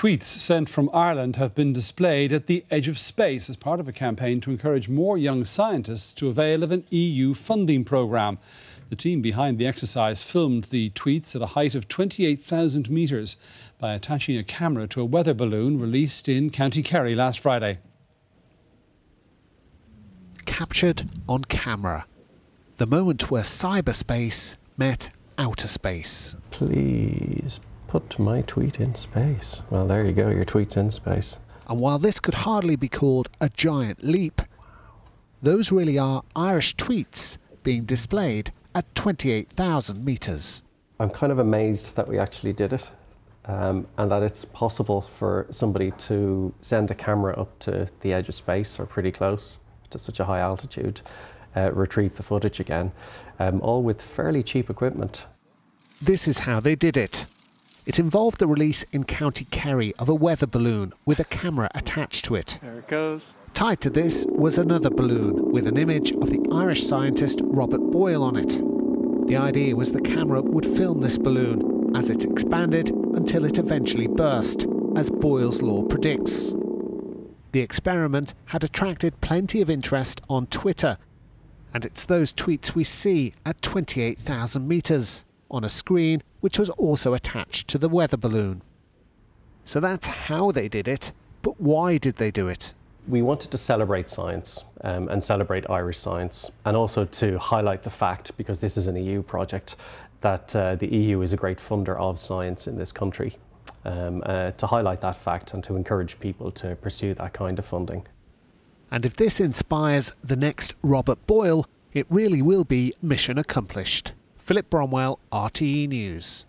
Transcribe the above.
Tweets sent from Ireland have been displayed at the edge of space as part of a campaign to encourage more young scientists to avail of an EU funding programme. The team behind the exercise filmed the tweets at a height of 28,000 metres by attaching a camera to a weather balloon released in County Kerry last Friday. Captured on camera. The moment where cyberspace met outer space. Please put my tweet in space. Well, there you go, your tweet's in space. And while this could hardly be called a giant leap, those really are Irish tweets being displayed at 28,000 metres. I'm kind of amazed that we actually did it um, and that it's possible for somebody to send a camera up to the edge of space or pretty close to such a high altitude, uh, retrieve the footage again, um, all with fairly cheap equipment. This is how they did it. It involved the release in County Kerry of a weather balloon with a camera attached to it. There it goes. Tied to this was another balloon with an image of the Irish scientist Robert Boyle on it. The idea was the camera would film this balloon as it expanded until it eventually burst, as Boyle's law predicts. The experiment had attracted plenty of interest on Twitter, and it's those tweets we see at 28,000 metres on a screen which was also attached to the weather balloon. So that's how they did it, but why did they do it? We wanted to celebrate science um, and celebrate Irish science, and also to highlight the fact, because this is an EU project, that uh, the EU is a great funder of science in this country. Um, uh, to highlight that fact and to encourage people to pursue that kind of funding. And if this inspires the next Robert Boyle, it really will be mission accomplished. Philip Bromwell, RTE News.